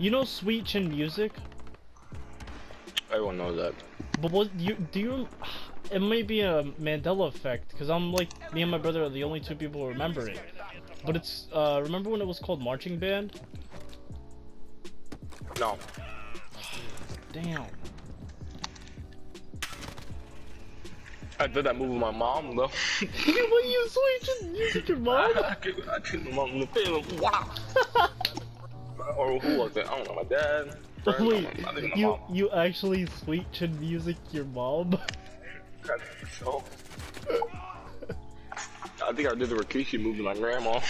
You know Sweet Chin Music? Everyone knows that. But what you do you? It might be a Mandela effect because I'm like me and my brother are the only two people who remember it. But it's uh remember when it was called marching band? No. Damn. I did that move with my mom though. what are you Sweet Chin Music your mom? I kicked my mom in the face. Wow. or who was it? I don't know. My dad. friend, Wait, I think my you mom. you actually Sweet Chin Music your mom? I think so. I think I did the Rikishi move to my grandma.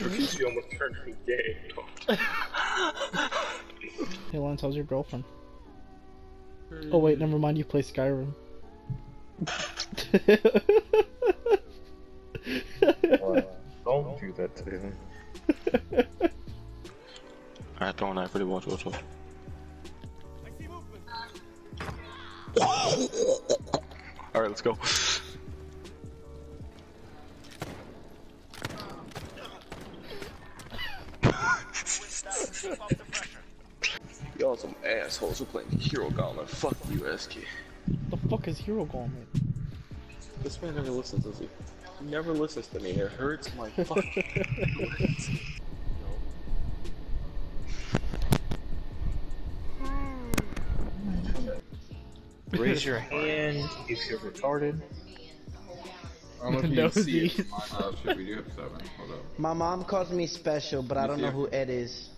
Rikishi almost turned me gay. Hey Lance, how's your girlfriend? Oh wait, never mind. You play Skyrim. Don't do that to him. Alright, throwing that pretty watch, watch, watch. Alright, let's go. Y'all some assholes who playing Hero Gauntlet. Fuck you, SK. the fuck is Hero Gauntlet? This man never listens, does he? He never listens to me. It hurts my fucking feelings. Raise your hand if you're retarded. I don't know if you can see Nosy. it. Oh shit, we do have seven. Hold up. My mom calls me special, but I don't know who Ed is.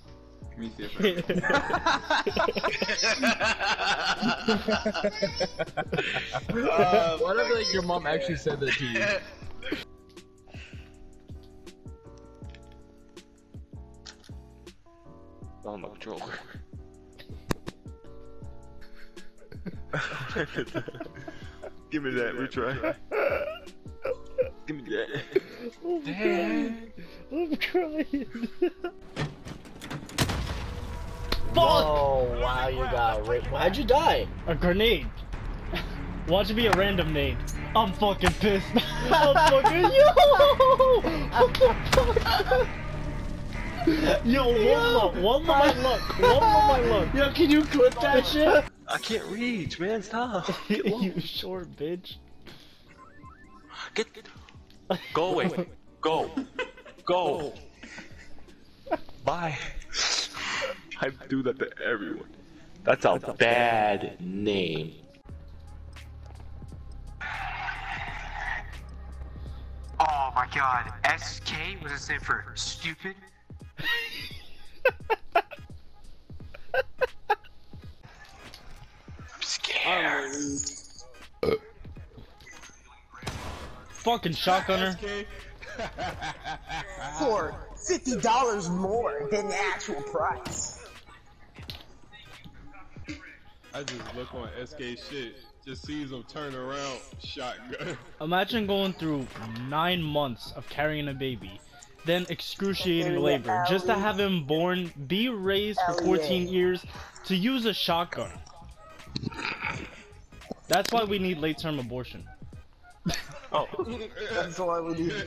Let me see if I um, Why do like your mom actually said that to you? Oh, my controller. Give me that, retry. Give me that. I'm crying. Oh wow, you got raped. How'd you die? A grenade. Watch it be a random nade. I'm fucking pissed. I'm fucking yo. What the fuck? Yo, one luck, one my luck, one my luck. Yo, can you clip that shit? I can't reach, man. Stop. You short bitch. Get. get. Go away. Go. Go. Bye. I do that to everyone. That's a bad name. Oh my god, SK was it stand for stupid? Fucking shotgunner. for fifty dollars more than the actual price. I just look on SK shit, just sees him turn around, shotgun. Imagine going through nine months of carrying a baby, then excruciating labor, just to have him born, be raised for 14 years, to use a shotgun. That's why we need late-term abortion. That's why we need to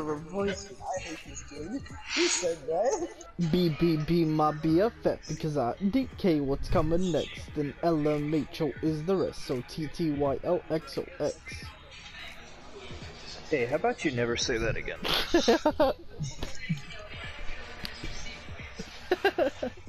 revoice. I hate this kid. Who said that? B B B my BFF because I DK what's coming next. Then LMHO is the rest. So T T Y L X O X. Hey, how about you never say that again?